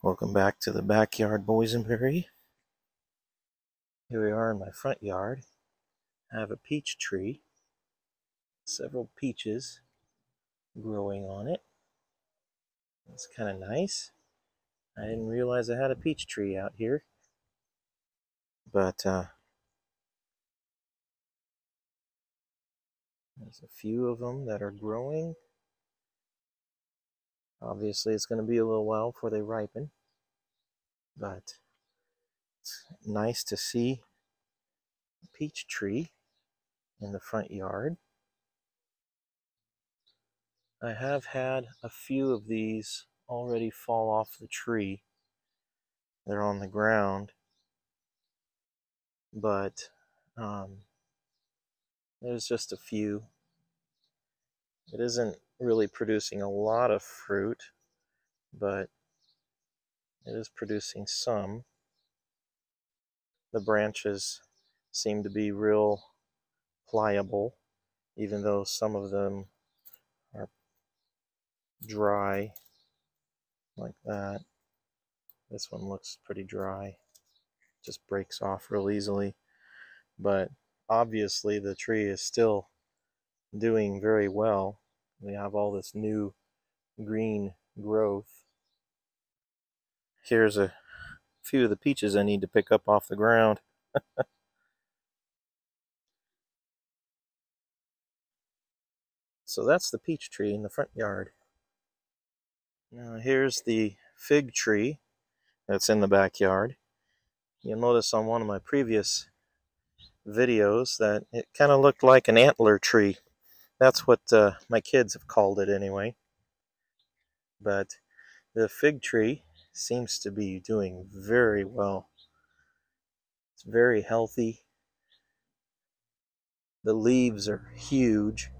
Welcome back to the backyard boys and boysenberry. Here we are in my front yard. I have a peach tree, several peaches growing on it. It's kind of nice. I didn't realize I had a peach tree out here, but uh, there's a few of them that are growing. Obviously, it's going to be a little while before they ripen, but it's nice to see a peach tree in the front yard. I have had a few of these already fall off the tree. They're on the ground, but um, there's just a few. It isn't really producing a lot of fruit, but it is producing some. The branches seem to be real pliable, even though some of them are dry, like that. This one looks pretty dry, just breaks off real easily. But obviously, the tree is still doing very well. We have all this new green growth. Here's a few of the peaches I need to pick up off the ground. so that's the peach tree in the front yard. Now here's the fig tree that's in the backyard. You'll notice on one of my previous videos that it kind of looked like an antler tree. That's what uh, my kids have called it anyway. But the fig tree seems to be doing very well. It's very healthy. The leaves are huge.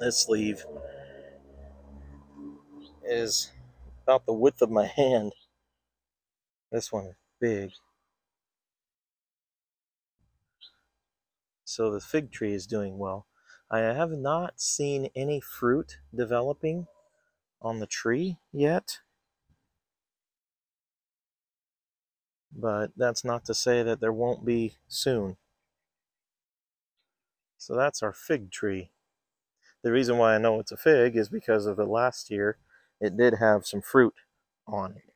This leaf is about the width of my hand. This one is big. So the fig tree is doing well. I have not seen any fruit developing on the tree yet. But that's not to say that there won't be soon. So that's our fig tree. The reason why I know it's a fig is because of the last year it did have some fruit on it.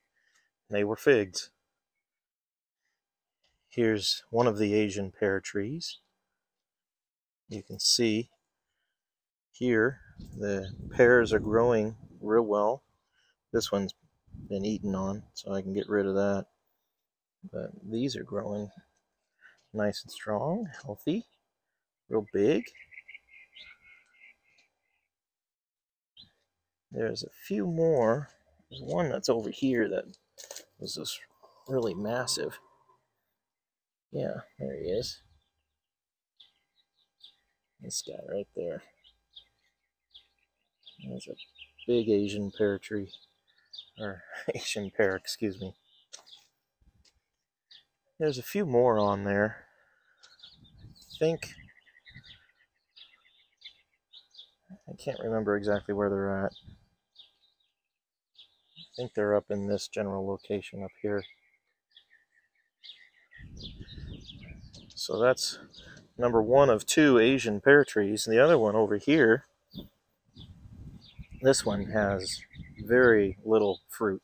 They were figs. Here's one of the Asian pear trees. You can see here the pears are growing real well. This one's been eaten on, so I can get rid of that. But these are growing nice and strong, healthy, real big. There's a few more. There's one that's over here that was just really massive. Yeah, there he is. This guy right there. There's a big Asian pear tree. Or Asian pear, excuse me. There's a few more on there. I think. I can't remember exactly where they're at. I think they're up in this general location up here. So that's number one of two Asian pear trees. And the other one over here, this one has very little fruit.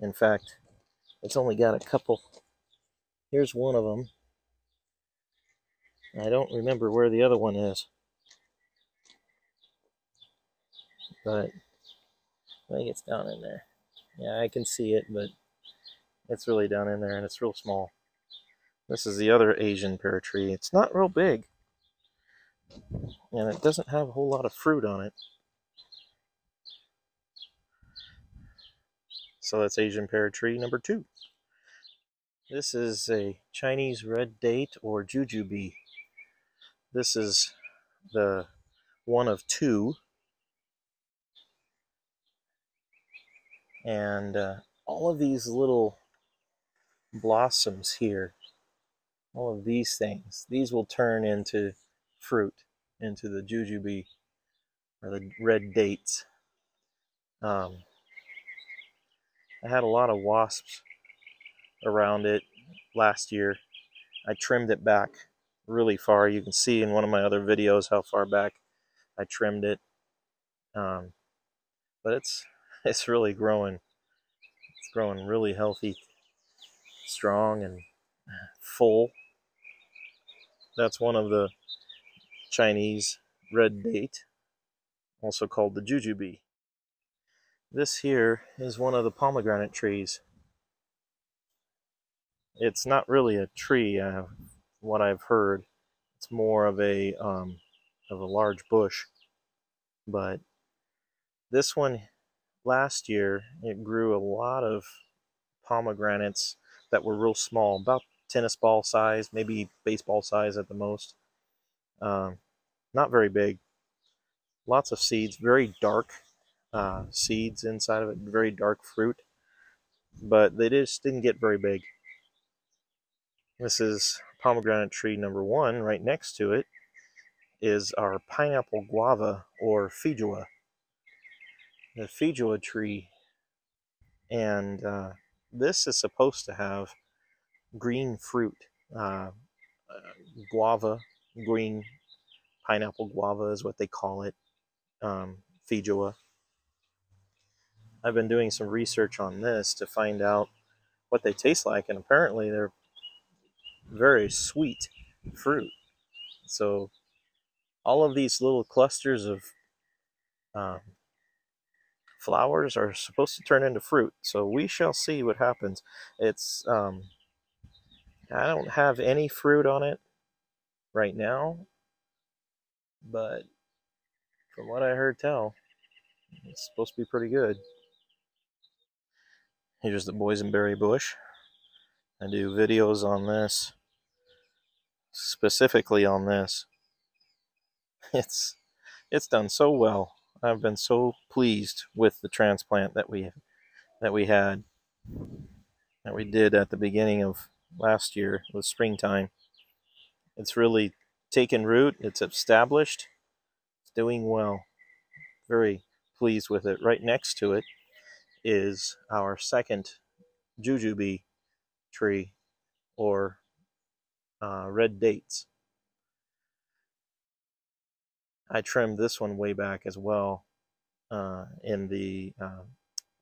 In fact, it's only got a couple. Here's one of them. I don't remember where the other one is. But I think it's down in there. Yeah, I can see it, but it's really down in there and it's real small. This is the other Asian pear tree. It's not real big. And it doesn't have a whole lot of fruit on it. So that's Asian pear tree number two. This is a Chinese red date or jujube. This is the one of two And uh, all of these little blossoms here, all of these things, these will turn into fruit, into the jujube or the red dates. Um, I had a lot of wasps around it last year. I trimmed it back really far. You can see in one of my other videos how far back I trimmed it. Um, but it's it's really growing. It's growing really healthy, strong, and full. That's one of the Chinese red date, also called the jujube. This here is one of the pomegranate trees. It's not really a tree, uh, what I've heard. It's more of a um, of a large bush. But this one last year it grew a lot of pomegranates that were real small, about tennis ball size, maybe baseball size at the most. Um, not very big. Lots of seeds, very dark uh, seeds inside of it, very dark fruit, but they just didn't get very big. This is pomegranate tree number one. Right next to it is our pineapple guava or feijoa. The feijoa tree, and uh, this is supposed to have green fruit, uh, guava, green pineapple guava is what they call it, um. I've been doing some research on this to find out what they taste like, and apparently they're very sweet fruit. So all of these little clusters of um, flowers are supposed to turn into fruit. So we shall see what happens. It's um, I don't have any fruit on it right now, but from what I heard tell, it's supposed to be pretty good. Here's the boysenberry bush. I do videos on this, specifically on this. It's it's done so well. I've been so pleased with the transplant that we that we had that we did at the beginning of last year with springtime. It's really taken root. It's established. It's doing well. Very pleased with it. Right next to it is our second jujube tree or uh, red dates. I trimmed this one way back as well uh, in the uh,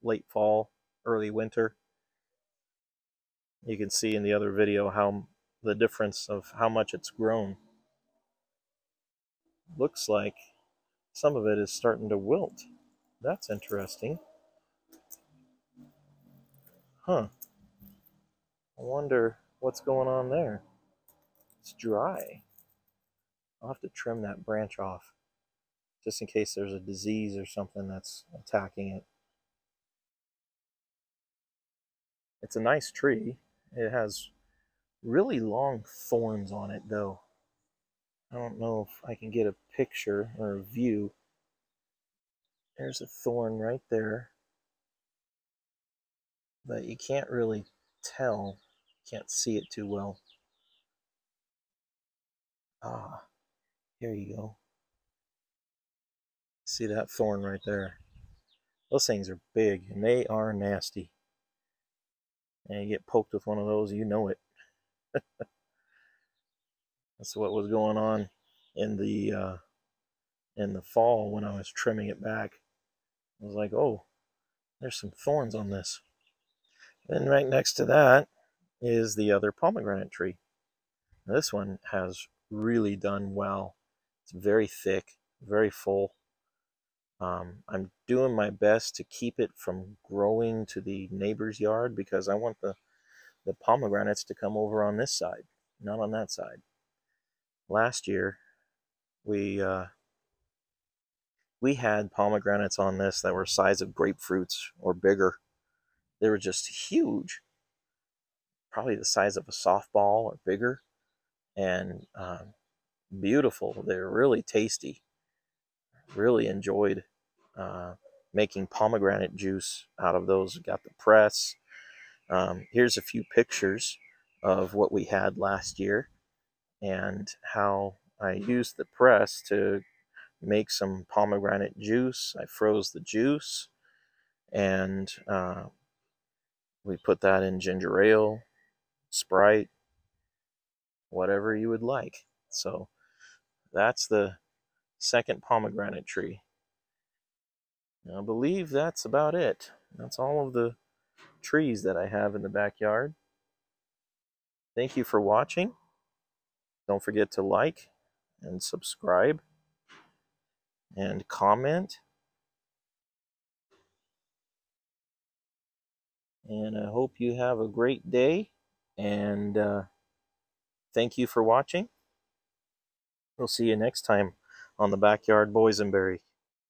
late fall, early winter. You can see in the other video how the difference of how much it's grown. Looks like some of it is starting to wilt. That's interesting. Huh. I wonder what's going on there. It's dry. I'll have to trim that branch off just in case there's a disease or something that's attacking it. It's a nice tree. It has really long thorns on it though. I don't know if I can get a picture or a view. There's a thorn right there but you can't really tell. Can't see it too well. Ah, here you go. See that thorn right there? Those things are big and they are nasty. And you get poked with one of those, you know it. That's what was going on in the uh, in the fall when I was trimming it back. I was like, oh, there's some thorns on this. Then right next to that is the other pomegranate tree. Now this one has really done well. It's very thick, very full. Um, I'm doing my best to keep it from growing to the neighbor's yard because I want the, the pomegranates to come over on this side, not on that side. Last year, we uh, we had pomegranates on this that were size of grapefruits or bigger. They were just huge, probably the size of a softball or bigger, and um, beautiful. They were really tasty. Really enjoyed uh, making pomegranate juice out of those. Got the press. Um, here's a few pictures of what we had last year and how I used the press to make some pomegranate juice. I froze the juice and uh, We put that in ginger ale, Sprite, whatever you would like. So that's the second pomegranate tree. I believe that's about it. That's all of the trees that I have in the backyard. Thank you for watching. Don't forget to like and subscribe and comment. And I hope you have a great day. And uh, thank you for watching. We'll see you next time on the Backyard Boysenberry.